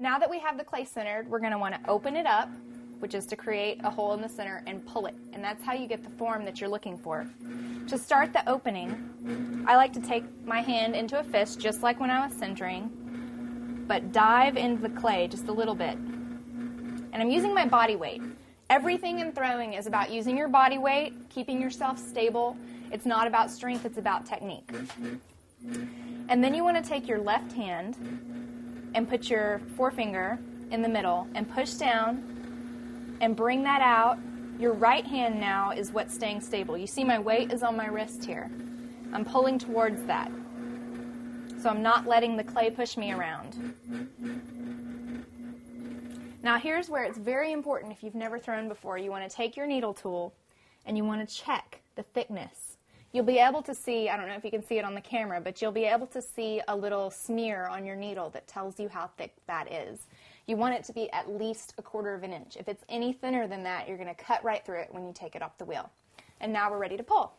Now that we have the clay centered, we're going to want to open it up, which is to create a hole in the center and pull it. And that's how you get the form that you're looking for. To start the opening, I like to take my hand into a fist, just like when I was centering, but dive into the clay just a little bit. And I'm using my body weight. Everything in throwing is about using your body weight, keeping yourself stable. It's not about strength, it's about technique. And then you want to take your left hand and put your forefinger in the middle and push down and bring that out. Your right hand now is what's staying stable. You see, my weight is on my wrist here. I'm pulling towards that. So I'm not letting the clay push me around. Now, here's where it's very important if you've never thrown before. You want to take your needle tool and you want to check the thickness you'll be able to see, I don't know if you can see it on the camera, but you'll be able to see a little smear on your needle that tells you how thick that is. You want it to be at least a quarter of an inch. If it's any thinner than that, you're going to cut right through it when you take it off the wheel. And now we're ready to pull.